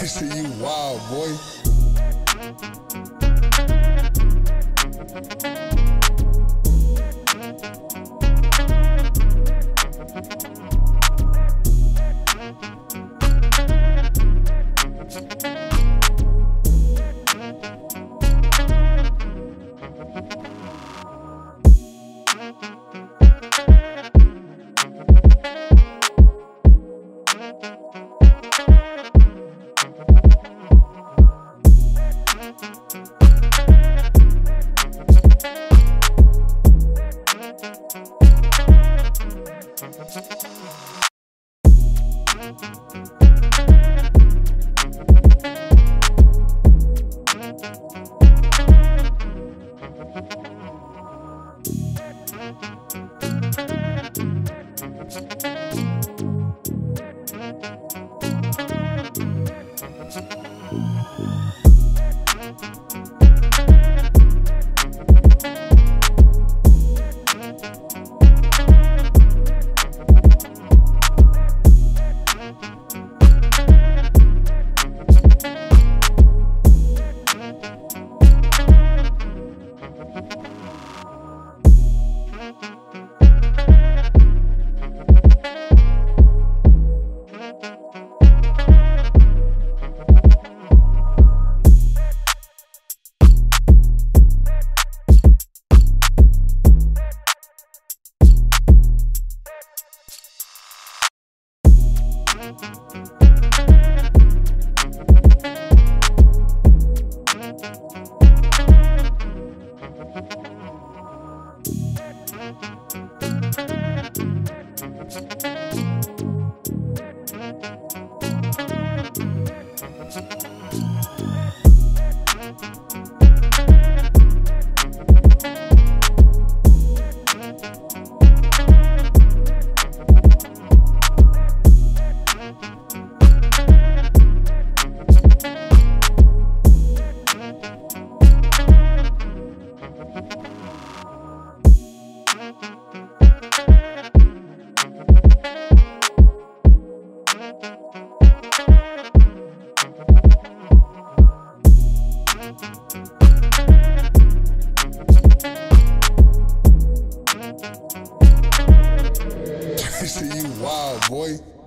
you wild, boy. Thank shit, you wild boy.